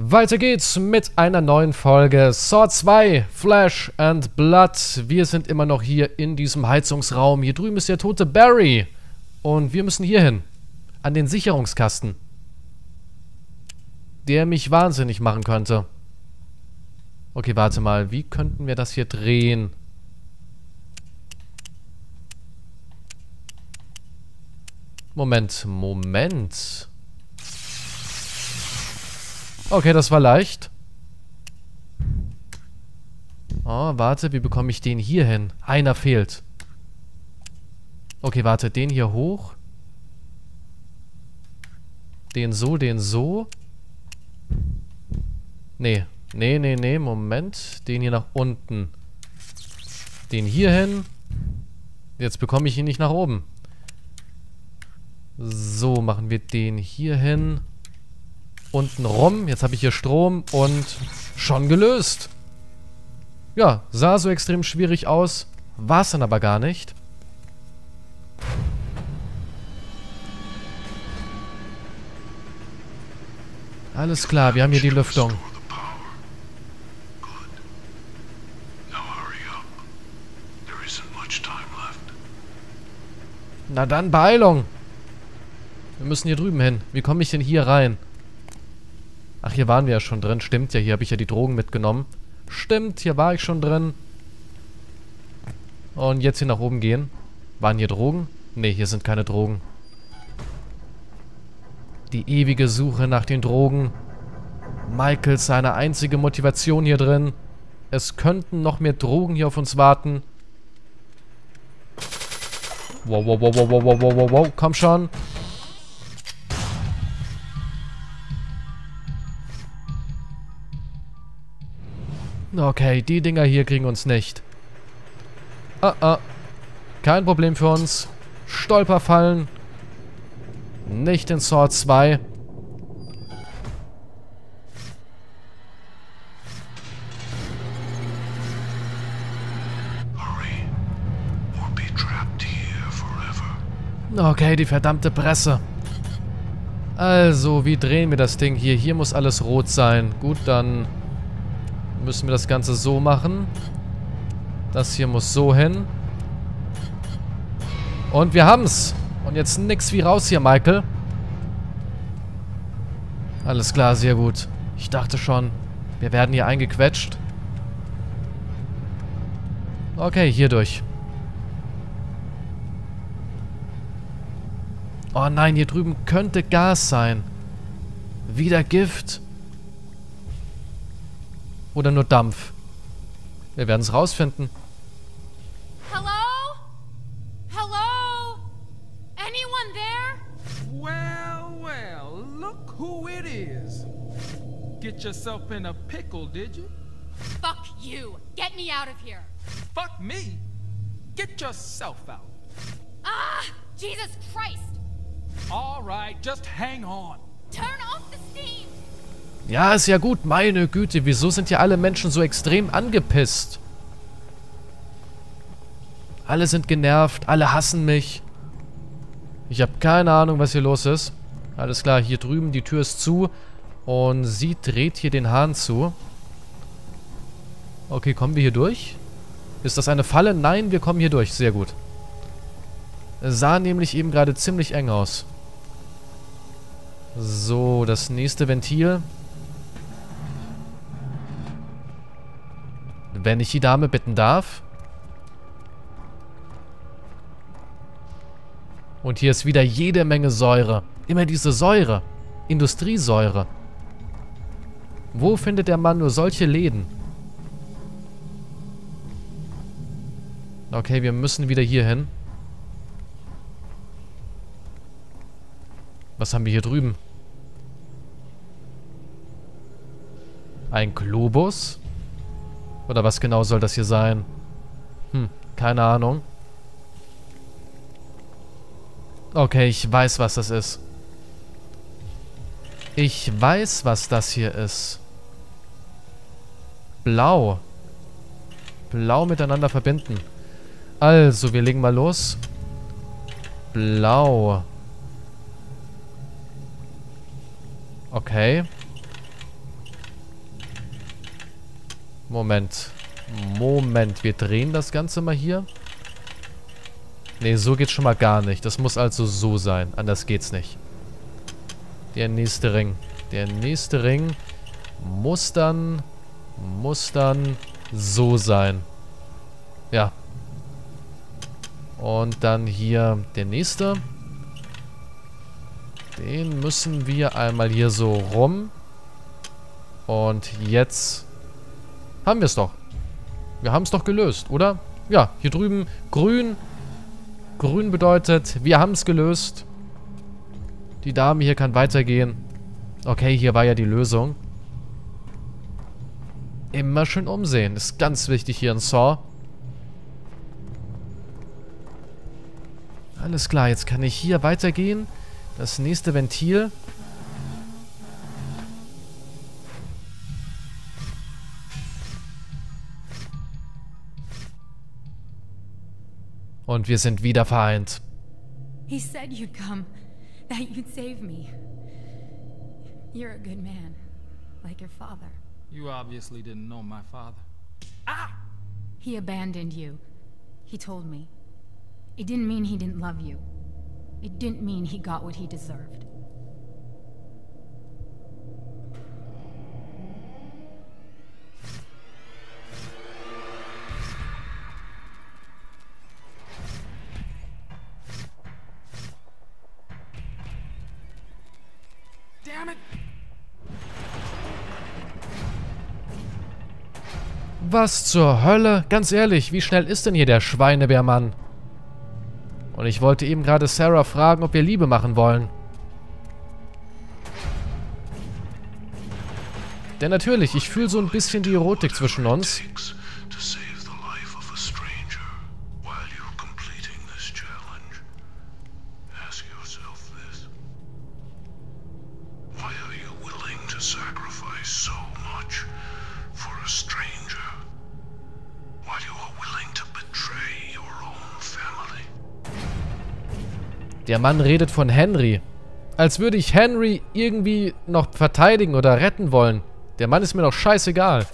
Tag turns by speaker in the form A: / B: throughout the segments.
A: Weiter geht's mit einer neuen Folge Saw 2 Flash and Blood. Wir sind immer noch hier in diesem Heizungsraum. Hier drüben ist der tote Barry. Und wir müssen hier hin. An den Sicherungskasten. Der mich wahnsinnig machen könnte. Okay, warte mal. Wie könnten wir das hier drehen? Moment, Moment. Okay, das war leicht. Oh, warte, wie bekomme ich den hier hin? Einer fehlt. Okay, warte, den hier hoch. Den so, den so. Nee, nee, nee, nee, Moment. Den hier nach unten. Den hier hin. Jetzt bekomme ich ihn nicht nach oben. So, machen wir den hier hin unten rum. Jetzt habe ich hier Strom und schon gelöst. Ja, sah so extrem schwierig aus. War es dann aber gar nicht. Alles klar, wir haben hier die Lüftung. Na dann, Beeilung. Wir müssen hier drüben hin. Wie komme ich denn hier rein? Ach, hier waren wir ja schon drin. Stimmt ja, hier habe ich ja die Drogen mitgenommen. Stimmt, hier war ich schon drin. Und jetzt hier nach oben gehen. Waren hier Drogen? Ne, hier sind keine Drogen. Die ewige Suche nach den Drogen. Michaels seine einzige Motivation hier drin. Es könnten noch mehr Drogen hier auf uns warten. Wow, wow, wow, wow, wow, wow, wow, wow, komm schon. Okay, die Dinger hier kriegen uns nicht. Ah, ah. Kein Problem für uns. Stolperfallen. Nicht in Sword 2. Okay, die verdammte Presse. Also, wie drehen wir das Ding hier? Hier muss alles rot sein. Gut, dann müssen wir das Ganze so machen. Das hier muss so hin. Und wir haben's. Und jetzt nix wie raus hier, Michael. Alles klar, sehr gut. Ich dachte schon, wir werden hier eingequetscht. Okay, hier durch. Oh nein, hier drüben könnte Gas sein. Wieder Gift. Oder nur Dampf? Wir werden es rausfinden.
B: Hello? Hello? Anyone there?
C: Well, well, look who it is. Get yourself in a pickle, did you?
B: Fuck you. Get me out of here.
C: Fuck me. Get yourself out.
B: Ah! Jesus Christ!
C: All right, just hang on.
B: Turn off the steam!
A: Ja, ist ja gut. Meine Güte, wieso sind hier alle Menschen so extrem angepisst? Alle sind genervt, alle hassen mich. Ich habe keine Ahnung, was hier los ist. Alles klar, hier drüben, die Tür ist zu. Und sie dreht hier den Hahn zu. Okay, kommen wir hier durch? Ist das eine Falle? Nein, wir kommen hier durch. Sehr gut. Es sah nämlich eben gerade ziemlich eng aus. So, das nächste Ventil. Wenn ich die Dame bitten darf. Und hier ist wieder jede Menge Säure. Immer diese Säure. Industriesäure. Wo findet der Mann nur solche Läden? Okay, wir müssen wieder hier hin. Was haben wir hier drüben? Ein Globus? Oder was genau soll das hier sein? Hm, keine Ahnung. Okay, ich weiß, was das ist. Ich weiß, was das hier ist. Blau. Blau miteinander verbinden. Also, wir legen mal los. Blau. Okay. Moment. Moment. Wir drehen das Ganze mal hier. Ne, so geht's schon mal gar nicht. Das muss also so sein. Anders geht's nicht. Der nächste Ring. Der nächste Ring muss dann... Muss dann so sein. Ja. Und dann hier der nächste. Den müssen wir einmal hier so rum. Und jetzt haben wir es doch. Wir haben es doch gelöst, oder? Ja, hier drüben grün. Grün bedeutet, wir haben es gelöst. Die Dame hier kann weitergehen. Okay, hier war ja die Lösung. Immer schön umsehen. Ist ganz wichtig hier in Saw. Alles klar, jetzt kann ich hier weitergehen. Das nächste Ventil. Und wir sind wieder vereint.
B: He said you'd come, that you'd save me. You're a good man, like your father.
C: You obviously didn't know my father. Ah!
B: He abandoned you. He told me. It didn't mean he didn't love you. It didn't mean he got what he deserved.
A: Was zur Hölle? Ganz ehrlich, wie schnell ist denn hier der Schweinebärmann? Und ich wollte eben gerade Sarah fragen, ob wir Liebe machen wollen. Denn natürlich, ich fühle so ein bisschen die Erotik zwischen uns. Der Mann redet von Henry. Als würde ich Henry irgendwie noch verteidigen oder retten wollen. Der Mann ist mir doch scheißegal.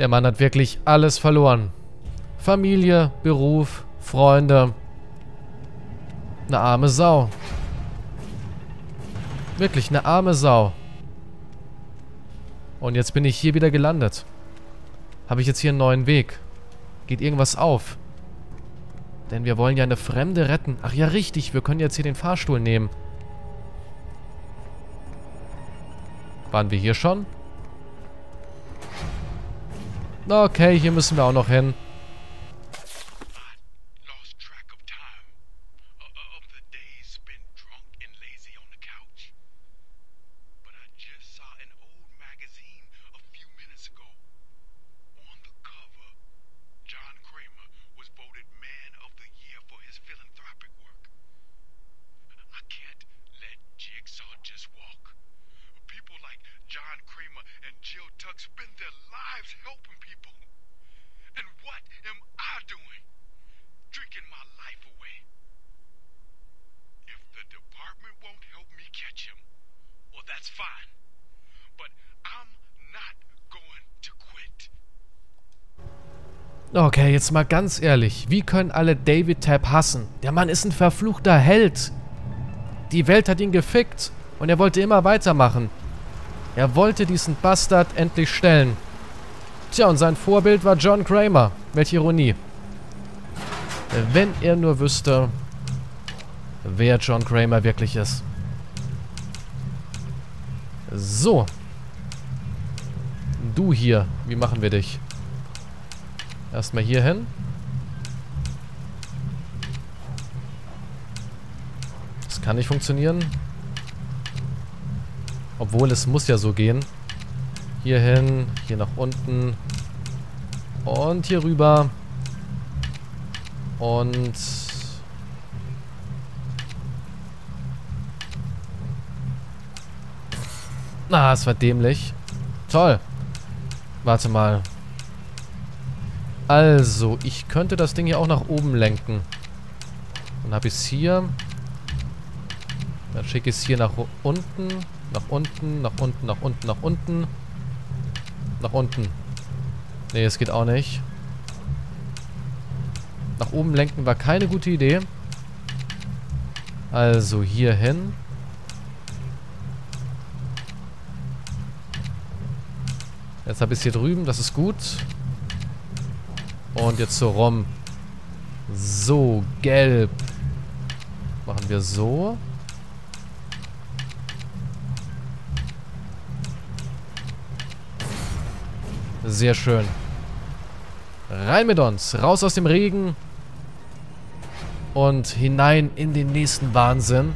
A: Der Mann hat wirklich alles verloren. Familie, Beruf, Freunde. Eine arme Sau. Wirklich eine arme Sau. Und jetzt bin ich hier wieder gelandet. Habe ich jetzt hier einen neuen Weg? Geht irgendwas auf? Denn wir wollen ja eine Fremde retten. Ach ja, richtig. Wir können jetzt hier den Fahrstuhl nehmen. Waren wir hier schon? Okay, hier müssen wir auch noch hin. Okay, jetzt mal ganz ehrlich. Wie können alle David Tab hassen? Der Mann ist ein verfluchter Held. Die Welt hat ihn gefickt. Und er wollte immer weitermachen. Er wollte diesen Bastard endlich stellen. Tja, und sein Vorbild war John Kramer. Welche Ironie. Wenn er nur wüsste... wer John Kramer wirklich ist. So. Du hier, wie machen wir dich? Erstmal hier hin. Das kann nicht funktionieren. Obwohl, es muss ja so gehen. Hier hin, hier nach unten. Und hier rüber. Und... Ah, es war dämlich. Toll. Warte mal. Also, ich könnte das Ding hier auch nach oben lenken. Dann habe ich es hier. Dann schicke ich es hier nach unten. Nach unten, nach unten, nach unten, nach unten. Nach unten. Nee, es geht auch nicht. Nach oben lenken war keine gute Idee. Also hier hin. Jetzt habe ich es hier drüben, das ist gut. Und jetzt zur ROM. So, gelb. Machen wir so. Sehr schön. Rein mit uns. Raus aus dem Regen. Und hinein in den nächsten Wahnsinn.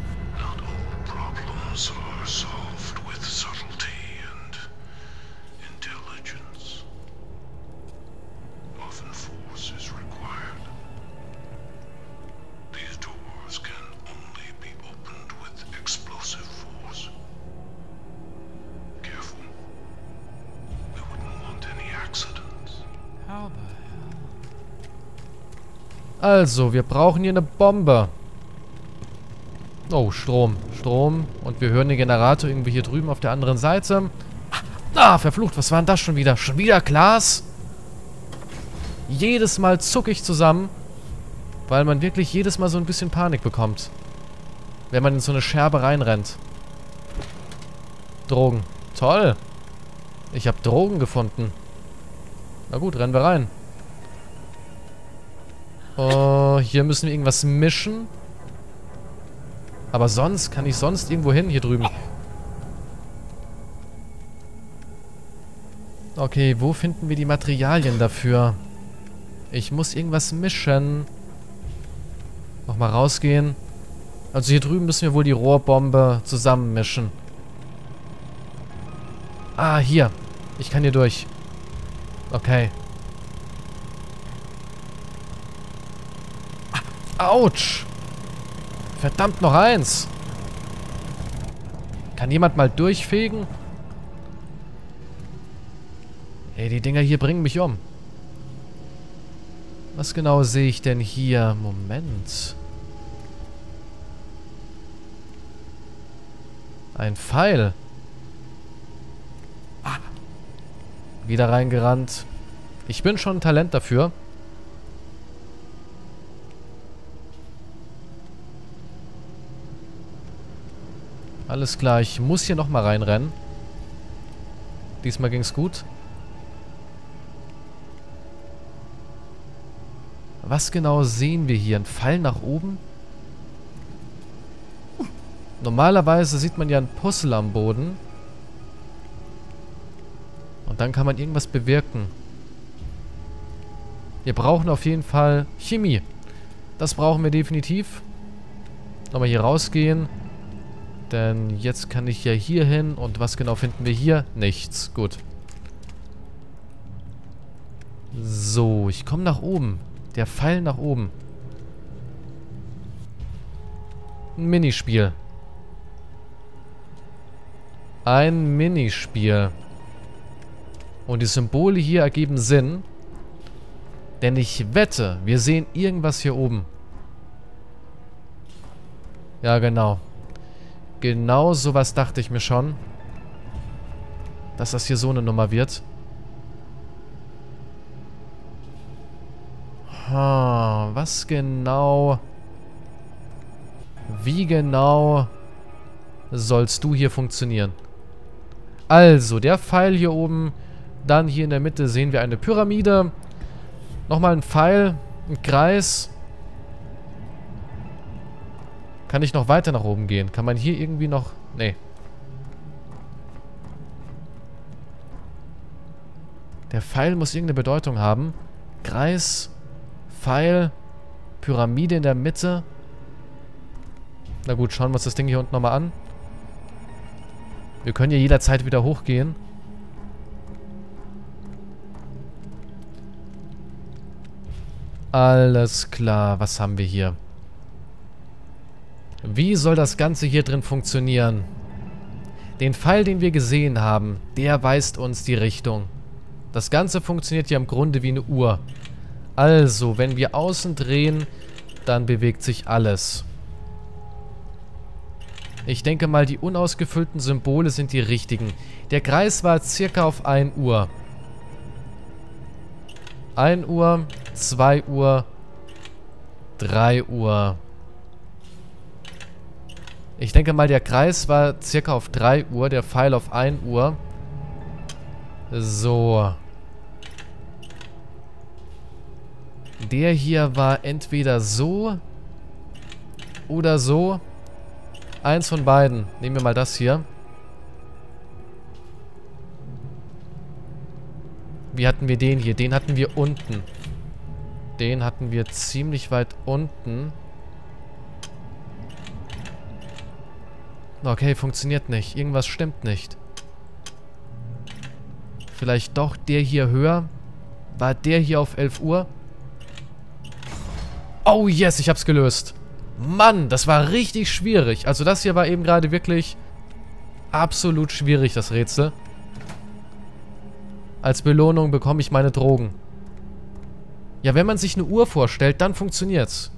A: Also, wir brauchen hier eine Bombe. Oh, Strom. Strom. Und wir hören den Generator irgendwie hier drüben auf der anderen Seite. Ah, verflucht. Was war denn das schon wieder? Schon wieder Glas? Jedes Mal zucke ich zusammen, weil man wirklich jedes Mal so ein bisschen Panik bekommt. Wenn man in so eine Scherbe reinrennt. Drogen. Toll. Ich habe Drogen gefunden. Na gut, rennen wir rein. Oh, hier müssen wir irgendwas mischen. Aber sonst, kann ich sonst irgendwo hin? Hier drüben. Okay, wo finden wir die Materialien dafür? Ich muss irgendwas mischen. Nochmal rausgehen. Also hier drüben müssen wir wohl die Rohrbombe zusammenmischen. Ah, hier. Ich kann hier durch. Okay. Autsch. Verdammt, noch eins. Kann jemand mal durchfegen? Ey, die Dinger hier bringen mich um. Was genau sehe ich denn hier? Moment. Ein Pfeil. Ah. Wieder reingerannt. Ich bin schon ein Talent dafür. Alles klar, ich muss hier nochmal reinrennen. Diesmal ging's gut. Was genau sehen wir hier? Ein Pfeil nach oben? Normalerweise sieht man ja ein Puzzle am Boden. Und dann kann man irgendwas bewirken. Wir brauchen auf jeden Fall Chemie. Das brauchen wir definitiv. Nochmal hier rausgehen. Denn jetzt kann ich ja hier hin. Und was genau finden wir hier? Nichts. Gut. So, ich komme nach oben. Der Pfeil nach oben. Ein Minispiel. Ein Minispiel. Und die Symbole hier ergeben Sinn. Denn ich wette, wir sehen irgendwas hier oben. Ja, genau. Genau sowas dachte ich mir schon. Dass das hier so eine Nummer wird. Ha, was genau... Wie genau sollst du hier funktionieren? Also, der Pfeil hier oben. Dann hier in der Mitte sehen wir eine Pyramide. Nochmal ein Pfeil. Ein Kreis. Kann ich noch weiter nach oben gehen? Kann man hier irgendwie noch... Nee. Der Pfeil muss irgendeine Bedeutung haben. Kreis, Pfeil, Pyramide in der Mitte. Na gut, schauen wir uns das Ding hier unten nochmal an. Wir können hier jederzeit wieder hochgehen. Alles klar, was haben wir hier? Wie soll das Ganze hier drin funktionieren? Den Pfeil, den wir gesehen haben, der weist uns die Richtung. Das Ganze funktioniert ja im Grunde wie eine Uhr. Also, wenn wir außen drehen, dann bewegt sich alles. Ich denke mal, die unausgefüllten Symbole sind die richtigen. Der Kreis war circa auf 1 Uhr. 1 Uhr, 2 Uhr, 3 Uhr. Ich denke mal, der Kreis war circa auf 3 Uhr, der Pfeil auf 1 Uhr. So. Der hier war entweder so oder so. Eins von beiden. Nehmen wir mal das hier. Wie hatten wir den hier? Den hatten wir unten. Den hatten wir ziemlich weit unten. Okay, funktioniert nicht. Irgendwas stimmt nicht. Vielleicht doch der hier höher? War der hier auf 11 Uhr? Oh yes, ich hab's gelöst. Mann, das war richtig schwierig. Also das hier war eben gerade wirklich absolut schwierig, das Rätsel. Als Belohnung bekomme ich meine Drogen. Ja, wenn man sich eine Uhr vorstellt, dann funktioniert's.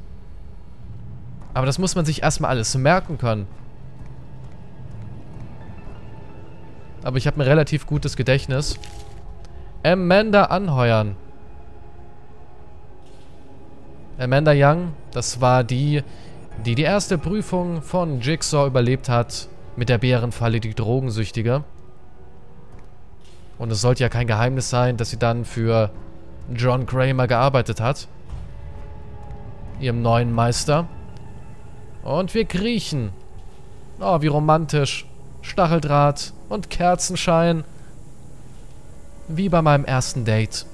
A: Aber das muss man sich erstmal alles merken können. Aber ich habe ein relativ gutes Gedächtnis. Amanda anheuern. Amanda Young, das war die, die die erste Prüfung von Jigsaw überlebt hat. Mit der Bärenfalle, die Drogensüchtige. Und es sollte ja kein Geheimnis sein, dass sie dann für John Kramer gearbeitet hat. Ihrem neuen Meister. Und wir kriechen. Oh, wie romantisch. Stacheldraht und Kerzenschein. Wie bei meinem ersten Date.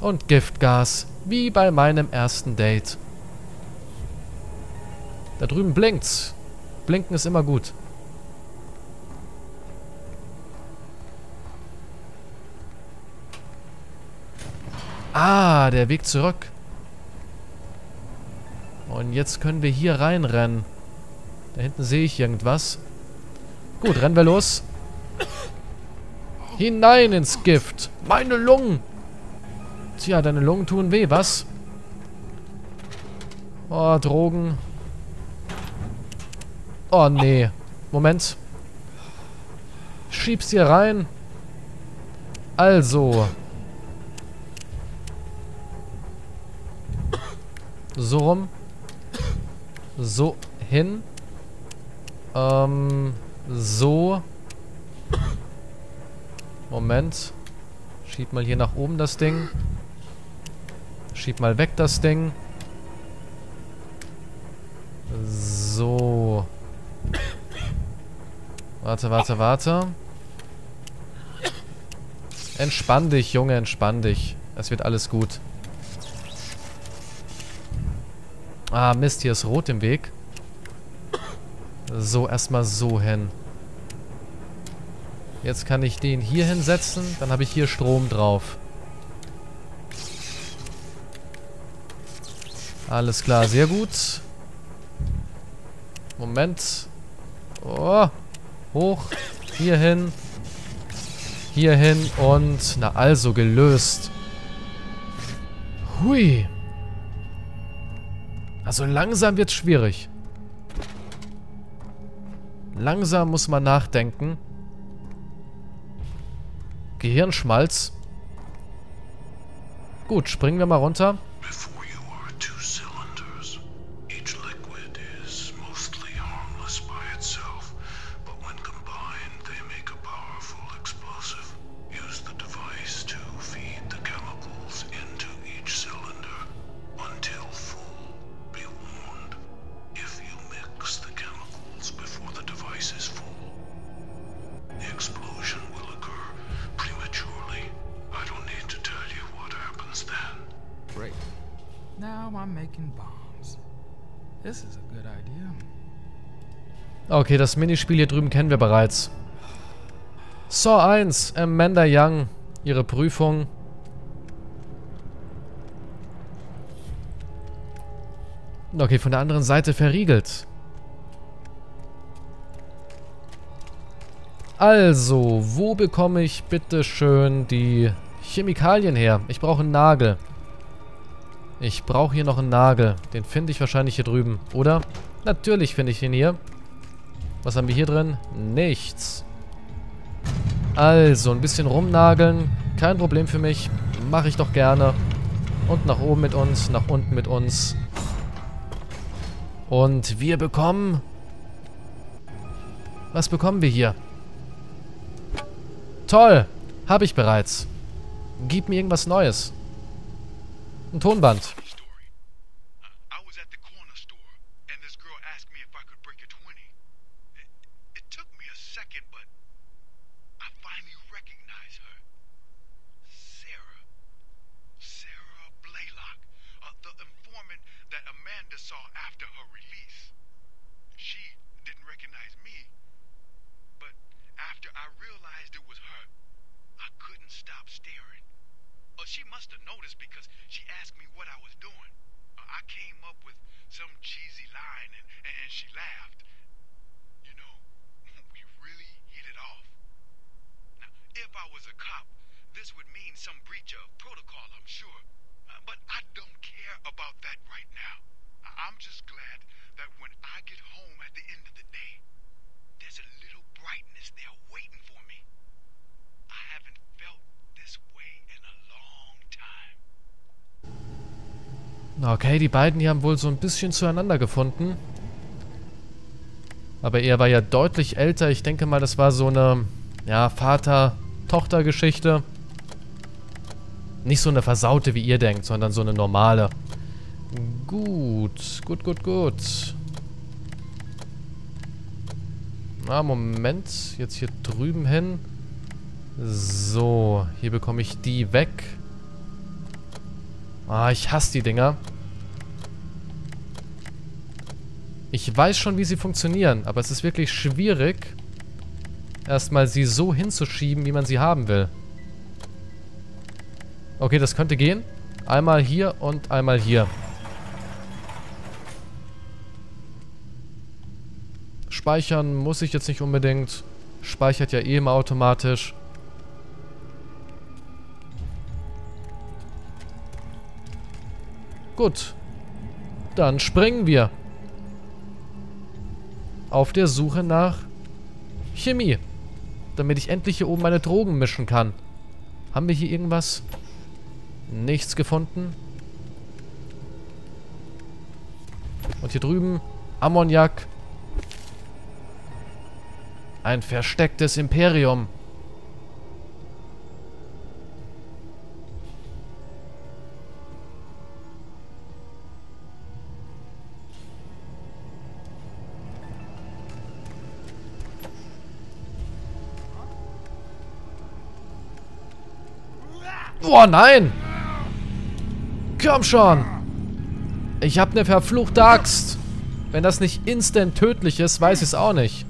A: Und Giftgas, wie bei meinem ersten Date. Da drüben blinkt's. Blinken ist immer gut. Ah, der Weg zurück. Und jetzt können wir hier reinrennen. Da hinten sehe ich irgendwas. Gut, rennen wir los. Hinein ins Gift. Meine Lungen. Tja, deine Lungen tun weh, was? Oh, Drogen. Oh, nee. Moment. Schieb's hier rein. Also. So rum. So hin. Ähm, so. Moment. Schieb mal hier nach oben das Ding. Schieb mal weg das Ding. So. Warte, warte, warte. Entspann dich, Junge, entspann dich. Es wird alles gut. Ah, Mist, hier ist rot im Weg. So, erstmal so hin. Jetzt kann ich den hier hinsetzen. Dann habe ich hier Strom drauf. Alles klar, sehr gut. Moment. Oh. Hoch. Hier hin. Hier hin und... Na also, gelöst. Hui. Also langsam wird's schwierig. Langsam muss man nachdenken. Gehirnschmalz. Gut, springen wir mal runter. Okay, das Minispiel hier drüben kennen wir bereits. Saw 1, Amanda Young, ihre Prüfung. Okay, von der anderen Seite verriegelt. Also, wo bekomme ich bitte schön die Chemikalien her? Ich brauche einen Nagel. Ich brauche hier noch einen Nagel. Den finde ich wahrscheinlich hier drüben, oder? Natürlich finde ich ihn hier. Was haben wir hier drin? Nichts. Also, ein bisschen rumnageln. Kein Problem für mich. Mache ich doch gerne. Und nach oben mit uns, nach unten mit uns. Und wir bekommen... Was bekommen wir hier? Toll! Habe ich bereits. Gib mir irgendwas Neues. Ein Tonband.
D: After her release. She didn't recognize me, but after I realized it was her, I couldn't stop staring. Uh, she must have noticed because she asked me what I was doing. Uh, I came up with some cheesy line and, and she laughed. You know, we really hit it off. Now, if I was a cop, this would mean some breach of protocol, I'm sure. Uh, but I don't care about that right now. I'm just glad that when I get home at the end of the day, there's a little brightness there waiting for me. I haven't felt this way in a long time.
A: Okay, die beiden hier haben wohl so ein bisschen zueinander gefunden. Aber er war ja deutlich älter. Ich denke mal, das war so eine, ja, Vater-Tochter-Geschichte. Nicht so eine versaute, wie ihr denkt, sondern so eine normale. Gut, gut, gut, gut. Na, Moment. Jetzt hier drüben hin. So, hier bekomme ich die weg. Ah, ich hasse die Dinger. Ich weiß schon, wie sie funktionieren, aber es ist wirklich schwierig, erstmal sie so hinzuschieben, wie man sie haben will. Okay, das könnte gehen. Einmal hier und einmal hier. Speichern muss ich jetzt nicht unbedingt. Speichert ja eh immer automatisch. Gut. Dann springen wir. Auf der Suche nach Chemie. Damit ich endlich hier oben meine Drogen mischen kann. Haben wir hier irgendwas? Nichts gefunden. Und hier drüben Ammoniak. Ein verstecktes Imperium. Boah, nein! Komm schon! Ich hab ne verfluchte Axt. Wenn das nicht instant tödlich ist, weiß ich es auch nicht.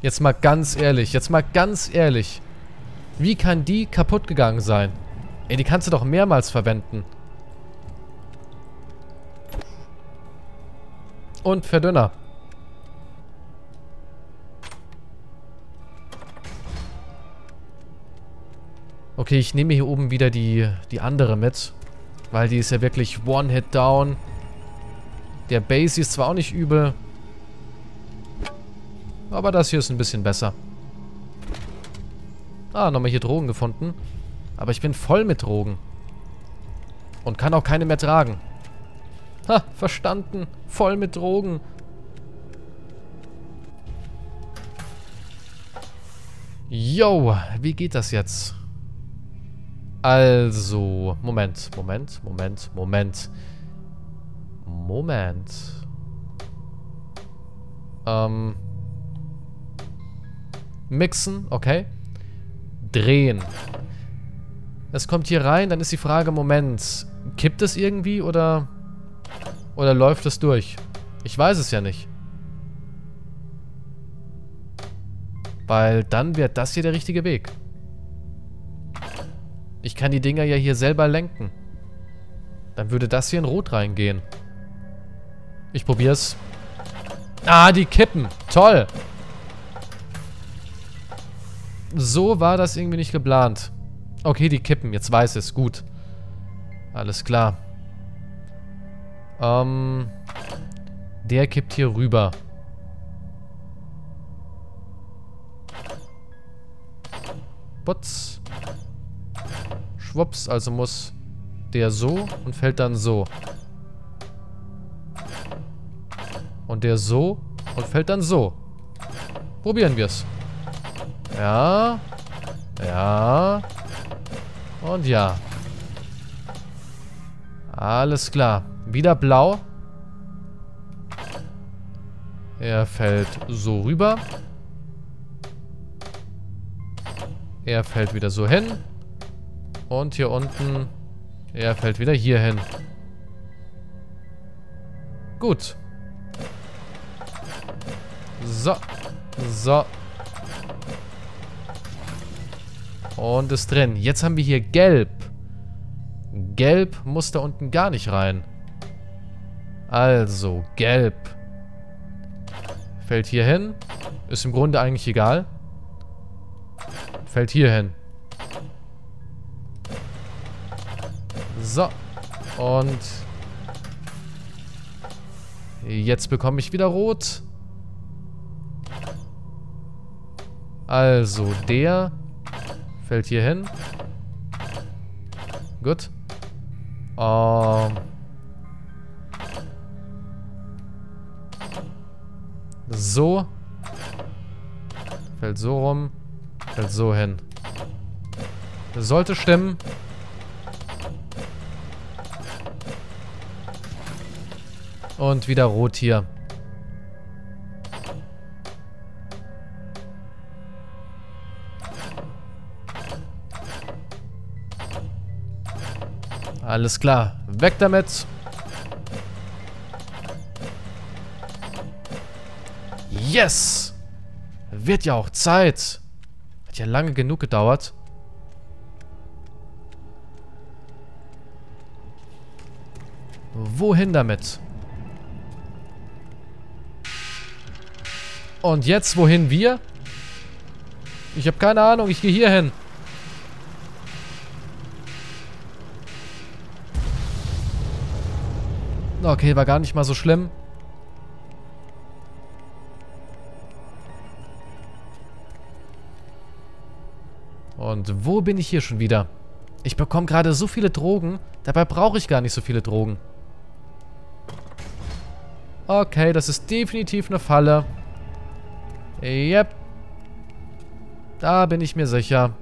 A: Jetzt mal ganz ehrlich, jetzt mal ganz ehrlich. Wie kann die kaputt gegangen sein? Ey, die kannst du doch mehrmals verwenden. Und Verdünner. Okay, ich nehme hier oben wieder die, die andere mit. Weil die ist ja wirklich One-Hit-Down. Der Base ist zwar auch nicht übel. Aber das hier ist ein bisschen besser. Ah, nochmal hier Drogen gefunden. Aber ich bin voll mit Drogen. Und kann auch keine mehr tragen. Ha, verstanden. Voll mit Drogen. Yo, wie geht das jetzt? Also, Moment, Moment, Moment, Moment. Moment. Ähm. Mixen, okay. Drehen. Es kommt hier rein, dann ist die Frage, Moment, kippt es irgendwie oder, oder läuft es durch? Ich weiß es ja nicht. Weil dann wäre das hier der richtige Weg. Ich kann die Dinger ja hier selber lenken. Dann würde das hier in Rot reingehen. Ich probier's. Ah, die kippen. Toll. So war das irgendwie nicht geplant. Okay, die kippen. Jetzt weiß es. Gut. Alles klar. Ähm, der kippt hier rüber. Putz. Schwupps, also muss der so und fällt dann so. Und der so und fällt dann so. Probieren wir es. Ja. Ja. Und ja. Alles klar. Wieder blau. Er fällt so rüber. Er fällt wieder so hin. Und hier unten... Er fällt wieder hier hin. Gut. So. So. Und ist drin. Jetzt haben wir hier gelb. Gelb muss da unten gar nicht rein. Also, gelb. Fällt hier hin. Ist im Grunde eigentlich egal. Fällt hier hin. So. Und jetzt bekomme ich wieder rot. Also, der fällt hier hin. Gut. Ähm. So. Fällt so rum. Fällt so hin. Das sollte stimmen. Und wieder rot hier. Alles klar. Weg damit. Yes! Wird ja auch Zeit. Hat ja lange genug gedauert. Wohin damit? Und jetzt wohin wir? Ich habe keine Ahnung. Ich gehe hier hin. Okay, war gar nicht mal so schlimm. Und wo bin ich hier schon wieder? Ich bekomme gerade so viele Drogen. Dabei brauche ich gar nicht so viele Drogen. Okay, das ist definitiv eine Falle. Yep. Da bin ich mir sicher.